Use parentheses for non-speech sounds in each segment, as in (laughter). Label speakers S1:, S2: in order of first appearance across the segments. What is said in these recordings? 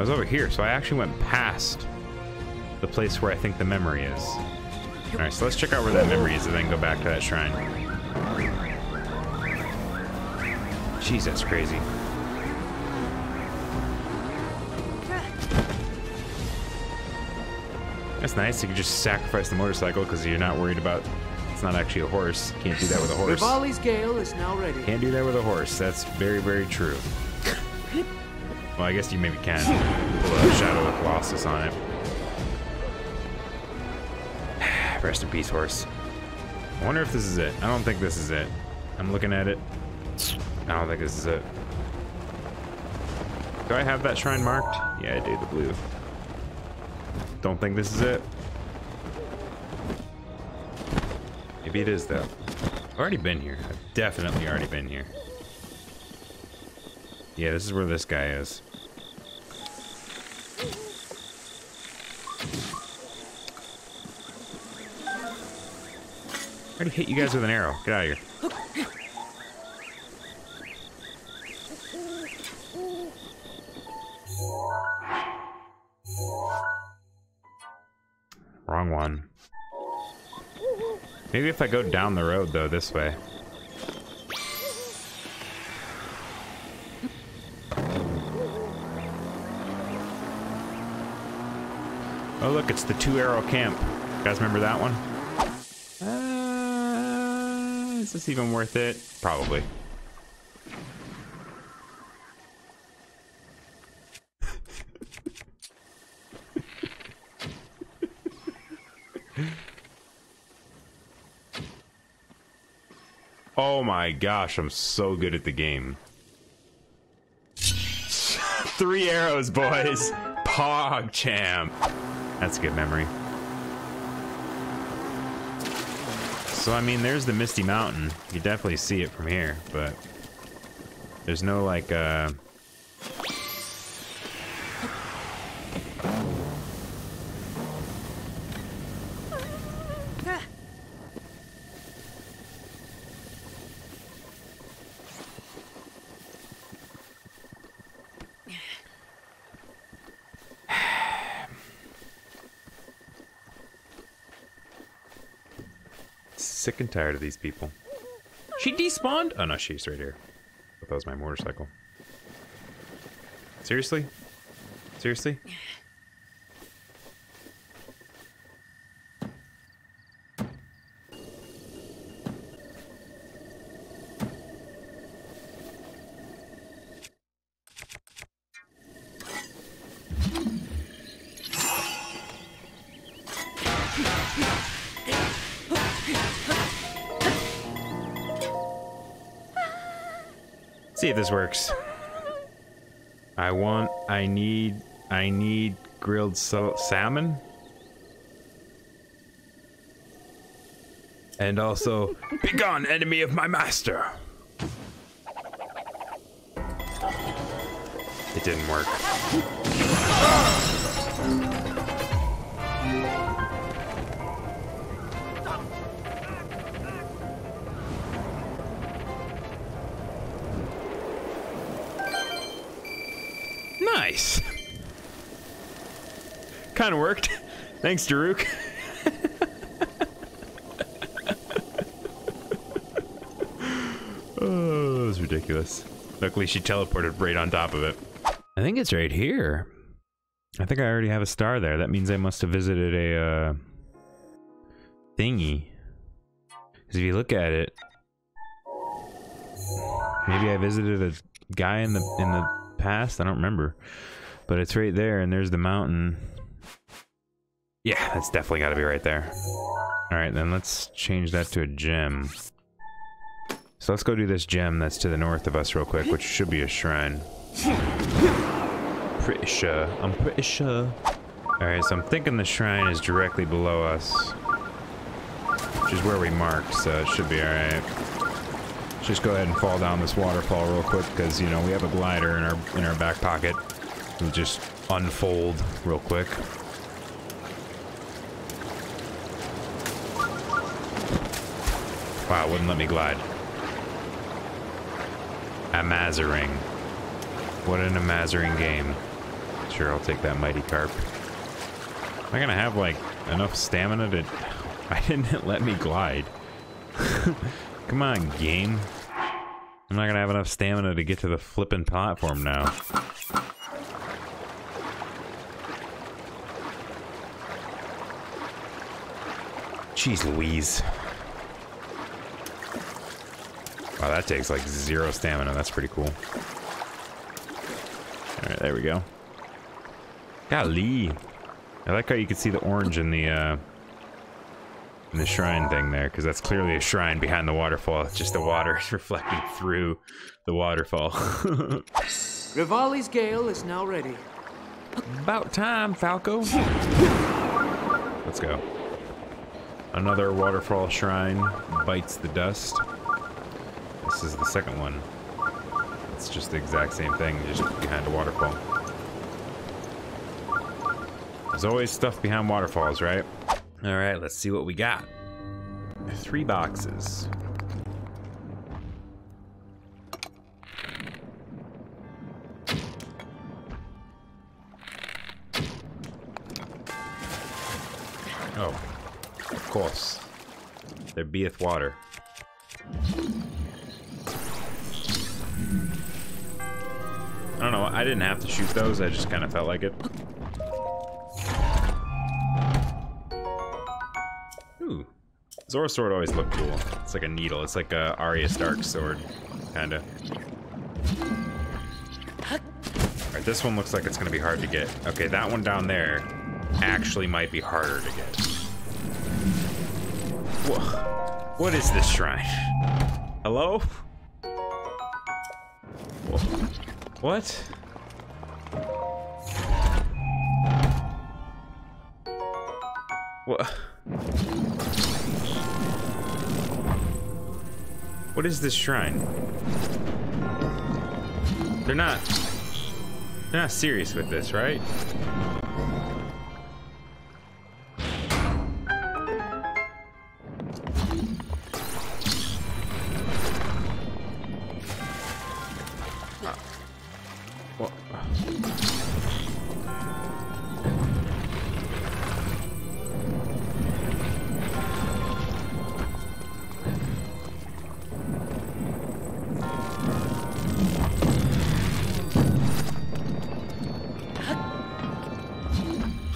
S1: I was over here, so I actually went past the place where I think the memory is. Alright, so let's check out where that memory is and then go back to that shrine. Jeez, that's crazy. That's nice. You can just sacrifice the motorcycle because you're not worried about it's not actually a horse. Can't do that with a horse.
S2: Revali's gale is now ready.
S1: Can't do that with a horse. That's very, very true. Well, I guess you maybe can. Pull a Shadow of Colossus on it. (sighs) Rest in peace, horse. I wonder if this is it. I don't think this is it. I'm looking at it. I don't think this is it. Do I have that shrine marked? Yeah, I do, the blue. Don't think this is it. Maybe it is, though. I've already been here. I've definitely already been here. Yeah, this is where this guy is. I already hit you guys with an arrow. Get out of here. Wrong one. Maybe if I go down the road, though, this way. Oh, look, it's the two arrow camp. You guys remember that one? Is this even worth it? Probably. oh my gosh, I'm so good at the game. (laughs) Three arrows, boys. Pog champ. That's a good memory. So, I mean, there's the Misty Mountain. You definitely see it from here, but there's no, like, uh... Sick and tired of these people. She despawned? Oh no, she's right here. That was my motorcycle. Seriously? Seriously? See if this works. I want, I need, I need grilled sal salmon. And also, (laughs) begone, enemy of my master. It didn't work. Kind of worked. (laughs) Thanks, Daruk. (laughs) oh, that was ridiculous. Luckily, she teleported right on top of it. I think it's right here. I think I already have a star there. That means I must have visited a uh, thingy. Because if you look at it, maybe I visited a guy in the in the past. I don't remember, but it's right there, and there's the mountain. Yeah, that's definitely got to be right there. All right, then let's change that to a gem. So let's go do this gem that's to the north of us real quick, which should be a shrine. Pretty sure. I'm pretty sure. Alright, so I'm thinking the shrine is directly below us. Which is where we marked, so it should be alright. Just go ahead and fall down this waterfall real quick, because, you know, we have a glider in our in our back pocket. We'll just unfold real quick. Wow, wouldn't let me glide. A Mazering. What an Amazaring game. Sure, I'll take that mighty carp. Am I gonna have, like, enough stamina to... (laughs) I didn't let me glide. (laughs) Come on, game. I'm not gonna have enough stamina to get to the flipping platform now. Jeez Louise. Wow, that takes like zero stamina. That's pretty cool. Alright, there we go. Golly. I like how you can see the orange in the, uh, in the shrine thing there, because that's clearly a shrine behind the waterfall. It's just the water is (laughs) reflecting through the waterfall. (laughs)
S2: Revali's gale is now ready.
S1: About time, Falco. Let's go. Another waterfall shrine bites the dust. Is the second one. It's just the exact same thing, just behind a waterfall. There's always stuff behind waterfalls, right? Alright, let's see what we got. Three boxes. Oh, of course. There beeth water. I don't know, I didn't have to shoot those, I just kind of felt like it. Ooh. Zora sword always looked cool. It's like a needle, it's like a Arya Stark sword, kinda. Alright, this one looks like it's gonna be hard to get. Okay, that one down there actually might be harder to get. Whoa. What is this shrine? Hello? Whoa. What? What? What is this shrine? They're not... They're not serious with this, right?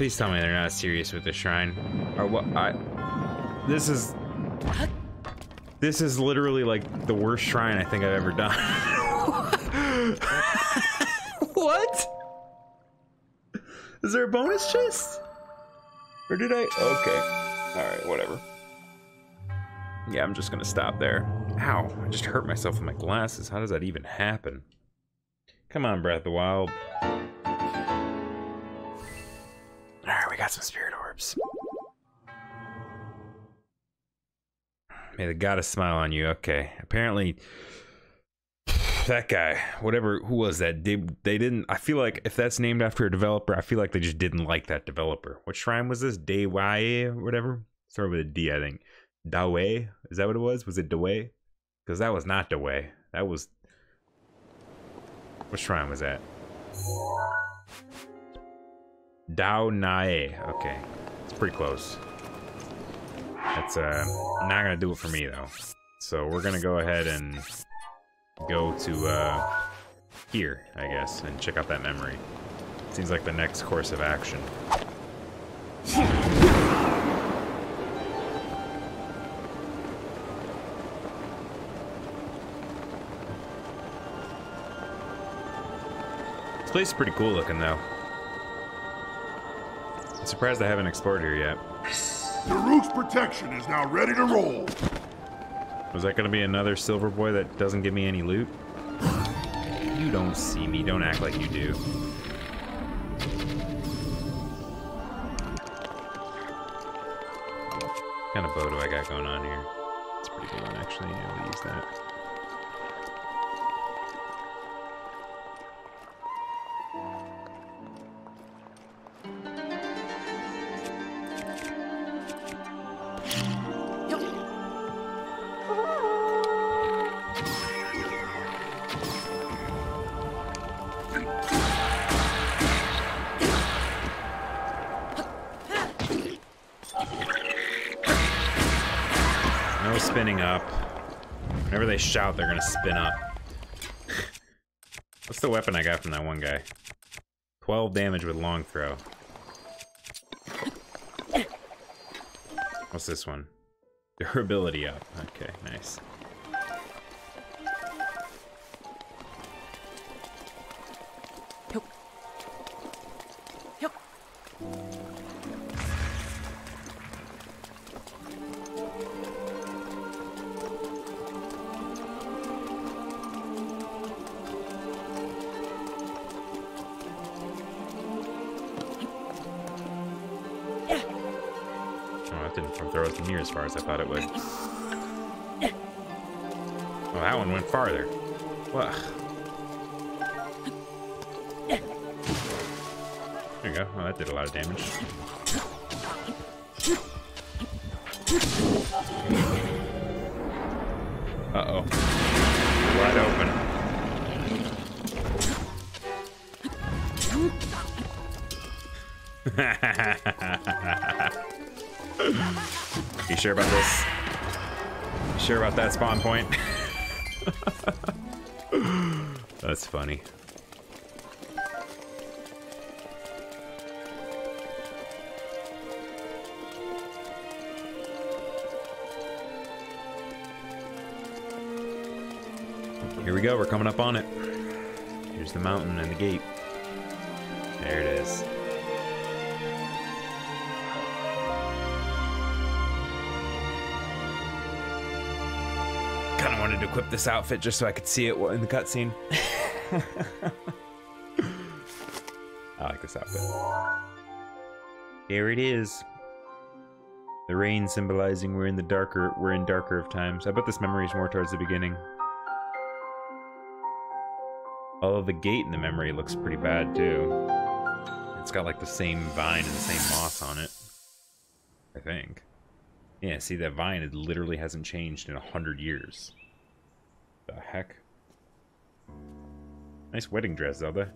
S1: Please tell me they're not serious with the shrine. Or what? I. This is. This is literally like the worst shrine I think I've ever done. (laughs) what? Is there a bonus chest? Or did I? Okay. Alright, whatever. Yeah, I'm just gonna stop there. Ow, I just hurt myself with my glasses. How does that even happen? Come on, Breath of the Wild. Got some spirit orbs. May the goddess smile on you. Okay. Apparently that guy, whatever who was that, they they didn't I feel like if that's named after a developer, I feel like they just didn't like that developer. What shrine was this? Dewey or whatever? Started with a D, I think. Dawei? Is that what it was? Was it Dawei? Because that was not Dawei. That was what shrine was that? Dow Na'eh. Okay. It's pretty close. That's uh, not gonna do it for me though. So we're gonna go ahead and go to uh, here, I guess, and check out that memory. Seems like the next course of action. This place is pretty cool looking though. I'm surprised I haven't explored here yet.
S3: The Daruk's protection is now ready to roll.
S1: Was that gonna be another silver boy that doesn't give me any loot? You don't see me, don't act like you do. What kind of bow do I got going on here? It's a pretty good one actually, yeah, I'll use that. Whenever they shout, they're gonna spin up. What's the weapon I got from that one guy? 12 damage with long throw. What's this one? Durability up. Okay, nice. Oh, that didn't throw us near as far as I thought it would. Oh, that one went farther. Well. There you go. Oh, that did a lot of damage. Uh-oh. Wide open. (laughs) (laughs) You sure about this? You sure about that spawn point? (laughs) That's funny. Here we go, we're coming up on it. Here's the mountain and the gate. There it is. Wanted to equip this outfit just so I could see it in the cutscene. (laughs) I like this outfit. Here it is. The rain symbolizing we're in the darker we're in darker of times. I bet this memory is more towards the beginning. Although the gate in the memory looks pretty bad too. It's got like the same vine and the same moss on it. I think. Yeah, see that vine it literally hasn't changed in a hundred years. The heck? Nice wedding dress, Zelda.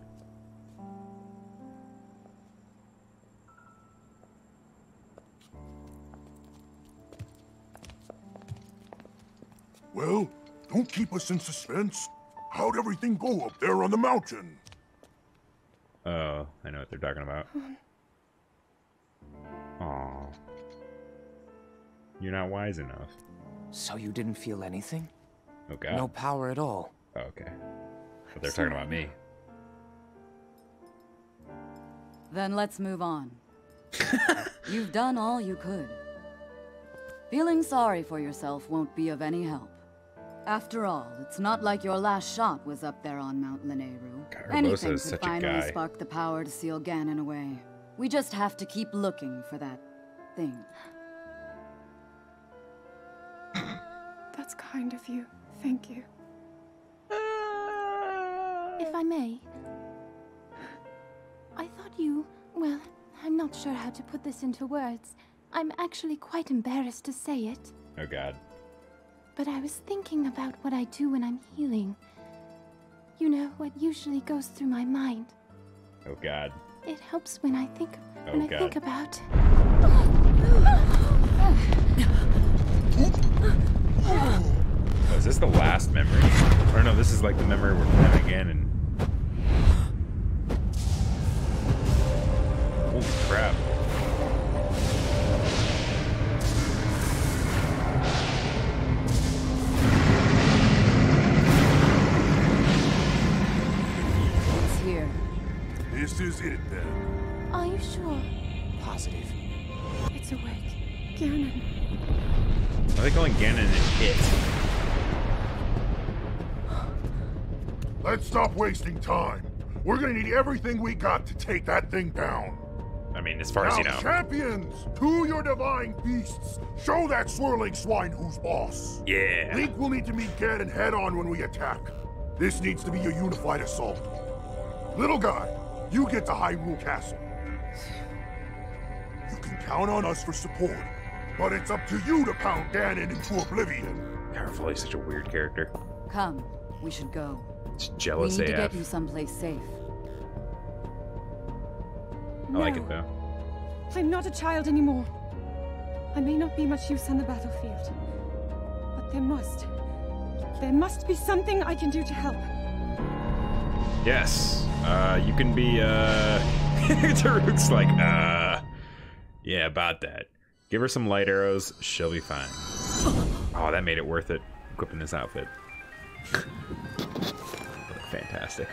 S3: Well, don't keep us in suspense. How'd everything go up there on the mountain?
S1: Oh, I know what they're talking about. Aw. You're not wise enough.
S2: So you didn't feel anything?
S1: Oh god.
S2: No power at all.
S1: Oh, okay. But they're talking about me.
S4: Then let's move on. (laughs) You've done all you could. Feeling sorry for yourself won't be of any help. After all, it's not like your last shot was up there on Mount Lanayru.
S1: Urbosa
S4: Anything could
S1: such
S4: finally spark the power to seal Ganon away. We just have to keep looking for that thing.
S5: That's kind of you. Thank you.
S6: If I may, I thought you. Well, I'm not sure how to put this into words. I'm actually quite embarrassed to say it,
S1: Oh god.
S6: but I was thinking about what I do when I'm healing. You know, what usually goes through my mind.
S1: Oh god.
S6: It helps when I think
S1: Oh,
S6: when I think about. (gasps) (laughs)
S1: Oh, is this the last memory? Or no, this is like the memory we're playing again and. Holy crap.
S4: It's here.
S3: This is it then.
S6: Are you sure?
S2: Positive.
S5: It's awake. Ganon.
S1: Are they calling Ganon an it?
S3: Let's stop wasting time. We're gonna need everything we got to take that thing down.
S1: I mean, as far
S3: now,
S1: as you know.
S3: champions, to your divine beasts. Show that swirling swine who's boss.
S1: Yeah.
S3: Link will need to meet Ganon head on when we attack. This needs to be a unified assault. Little guy, you get to Hyrule Castle. You can count on us for support, but it's up to you to pound Ganon into oblivion.
S1: Powerful, he's such a weird character.
S4: Come, we should go.
S1: It's
S4: We
S1: jealous
S4: need to get you someplace safe.
S1: I like it though.
S5: I'm not a child anymore. I may not be much use on the battlefield, but There must. There must be something I can do to help.
S1: Yes. Uh, you can be, uh... (laughs) Daruk's like, uh... Yeah, about that. Give her some light arrows, she'll be fine. Oh, that made it worth it, equipping this outfit. Fantastic.